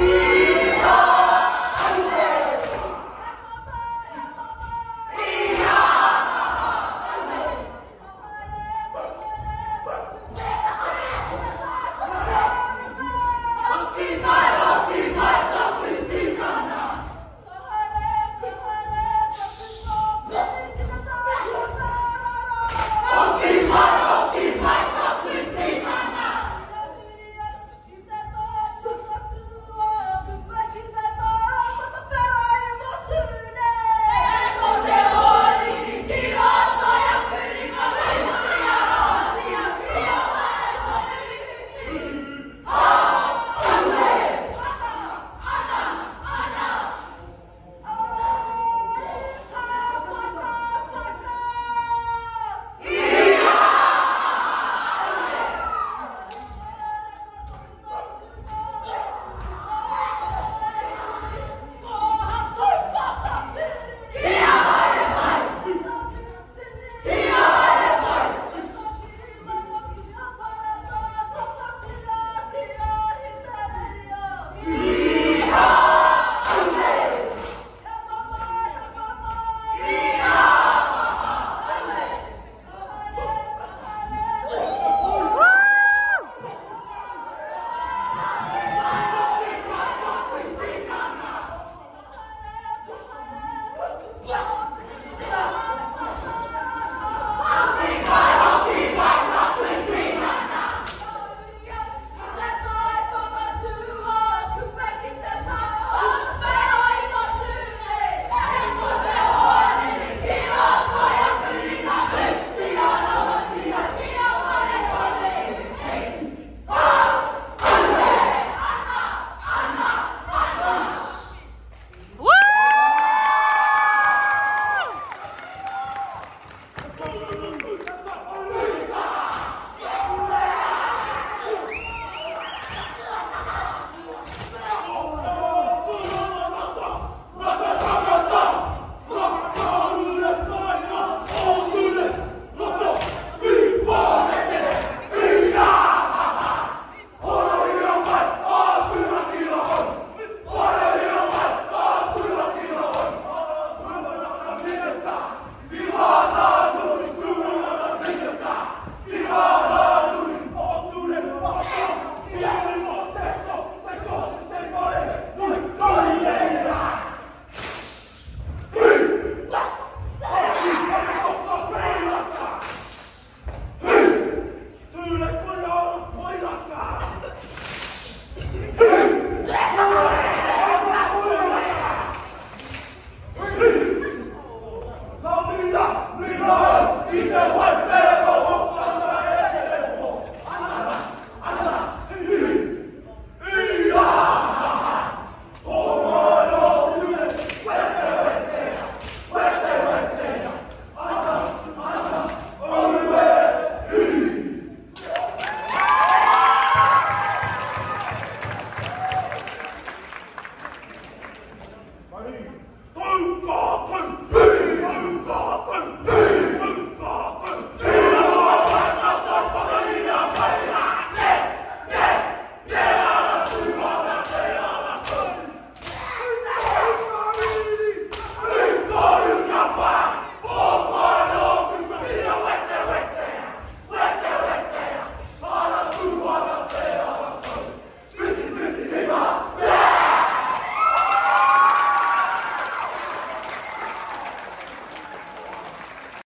Yeah.